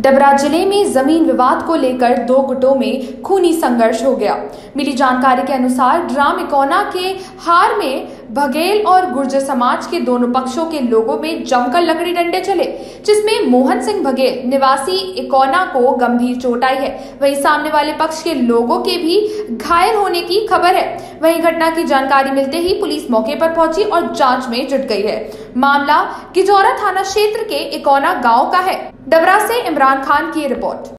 डबरा ज़िले में ज़मीन विवाद को लेकर दो गुटों में खूनी संघर्ष हो गया। मिली जानकारी के अनुसार ड्राम इकोना के हार में बघेल और गुर्जर समाज के दोनों पक्षों के लोगों में जमकर लकड़ी डंडे चले, जिसमें मोहन सिंह बघेल, निवासी इकोना को गंभीर चोट आई है। वहीं सामने वाले पक्ष के लोगों के भी घायल होने की खबर है। वहीं घटना की जानकारी मिलते ही पुलिस मौके पर पहुँची और जाँच में जुट गई है। मामला किजौरा थाना क्षेत्र के इकोना गाँव का है। डबरा से इमरान खान की रिपोर्ट।